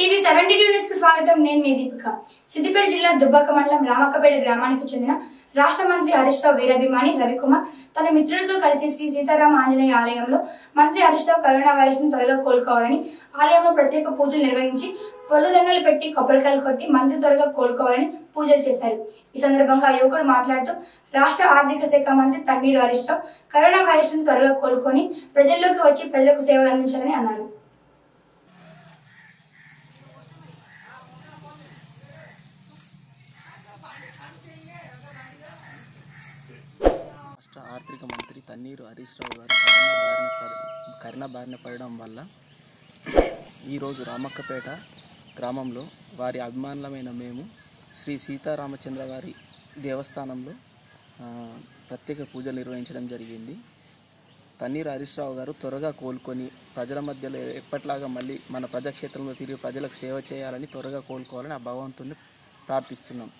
TV seventy two న్యూస్కి స్వాగతం. నేను మీ దీపిక. సిద్దిపేట జిల్లా దుబ్బాక మండలం రామక్కపేట గ్రామానికి చెందిన రాష్ట్ర మంత్రి హరీష్ రావు వీరాభిమాని రవికుమార్ తన మిత్రులతో కలిసి శ్రీ సీతారామ ఆంజనేయ ఆలయంలో మంత్రి హరీష్ రావు కరోనా వైరస్ను త్వరగా కోలుకోవాలని ఆలయంలో ప్రత్యేక పూజలు నిర్వహించి పొల్లుదండలు పెట్టి కొబ్బరికాయలు కొట్టి మంత్రి త్వరగా కోలుకోవాలని పూజలు చేశారు. ఈ సందర్భంగా యువకుడు మాట్లాడుతూ రాష్ట్ర ఆర్థిక శాఖ మంత్రి తన్నీరు హరీష్ రావు కరోనా వైరస్ను త్వరగా కోలుకొని ప్రజల్లోకి వచ్చి ప్రజలకు సేవలు అందించాలని అన్నారు. రాష్ట్ర ఆర్థిక మంత్రి తన్నీరు హరీష్ రావు గారు కరోనా బారిన పడ కరోనా బారిన పడడం వల్ల ఈరోజు రామక్కపేట గ్రామంలో వారి అభిమానులమైన మేము శ్రీ సీతారామచంద్ర వారి దేవస్థానంలో ప్రత్యేక పూజలు నిర్వహించడం జరిగింది. తన్నీరు హరీష్ రావు గారు త్వరగా కోలుకొని ప్రజల మధ్యలో ఎప్పట్లాగా మళ్ళీ మన ప్రజాక్షేత్రంలో తిరిగి ప్రజలకు సేవ చేయాలని త్వరగా కోలుకోవాలని ఆ భగవంతుని ప్రార్థిస్తున్నాం.